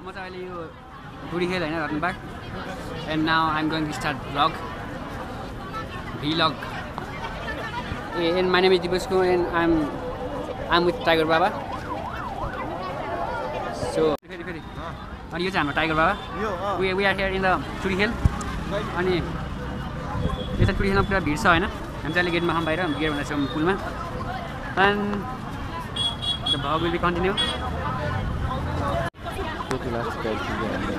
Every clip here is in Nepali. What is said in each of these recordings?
म चाहिँ अहिले यो बुढी खेल होइन Ratnabag and now I'm going to start vlog vlog a and my name is दिपेशको and I'm I'm with tiger Baba so फेरि फेरि अनि यो चाहिँ हाम्रो tiger Baba. We we are here in the चुरी खेल। अनि यता चुरी खेलमा पुरा भिड छ होइन। हामी चाहिँ अहिले गेटमा छौँ बाहिर गेट भन्दा छौँ पुलमा। And the vlog will be continue Viertel lasst gleich wieder an der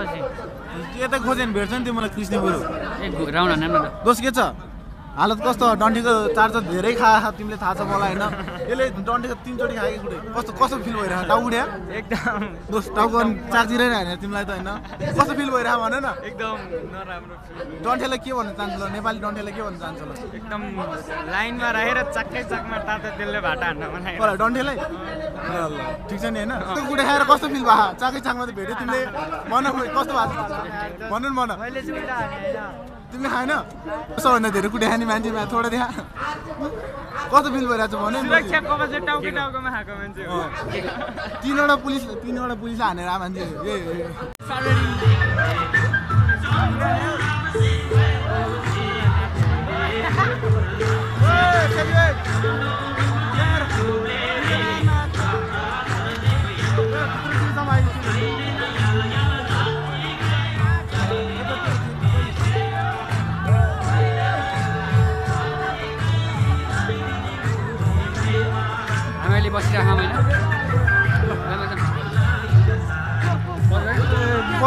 म यता खोज्यो भने भेट्छ नि त्यो मलाई कृष्ण बरु ए राउन्ड हान्नु न दोष के छ? हालत कस्तो? डन्ठीको चार्ज धेरै खा तिमीले थाहा छ मलाई होइन? यसले डन्ठीको तिनचोटि खाएको कुरो। कस्तो कस्तो फिल भइरहेको? टाउ उड्या? एकदम। टाउको चार्जिरै होइन तिमीलाई त होइन? कस्तो फिल भइरहेको भन न। एकदम नराम्रो। डन्ठेलाई के भन्न चाहन्छु ल नेपाली डन्ठेलाई के भन्न चाहन्छु ल एकदम लाइनमा राखेर चक्कै चकमा तातो तेलले भाटा हान्न मलाई। डन्ठेलाई ल ल ठिक छ नि होइन? त्यो कुटा खाएर कस्तो फिल भयो? चाकै चाकमा त भेट्यो तिमीले। भन कस्तो भएको छ भन्नु नि भन तिमीले खाएन? सबभन्दा धेरै कुटा खाने मान्छेमा थोडा देखा कस्तो फिल भइरहेको छ भने तिनवटा पुलिस तिनवटा पुलिसले हानेर मान्छे।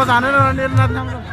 हानेर नेट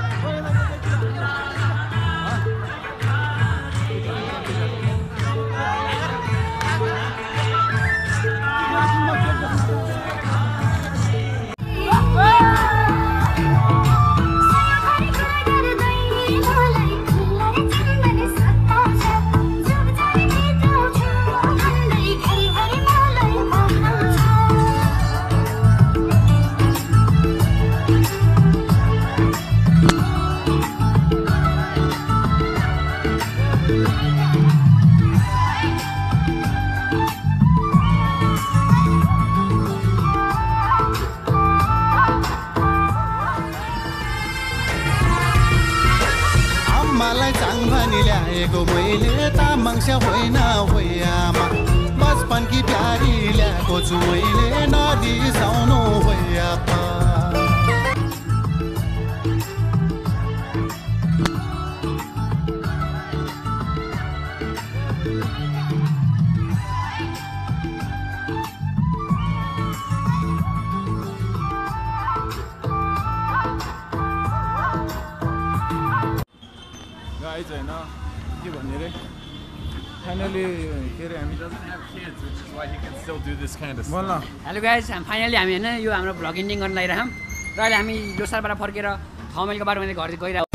भनी ल्याएको मैले तामाङ होइन होयामा बचपनकी प्यारी ल्याएको छु मैले नदिसाउनु होयापा के भन्ने रे? फाइनली के अरे हामी? हेलो गाइज हामी फाइनली हामी होइन यो हाम्रो भ्लग इन्डिङ गर्न लागिरहेछौँ र अहिले हामी लोसारबाट फर्केर छ माइलको बाटोमा घर गइरहेको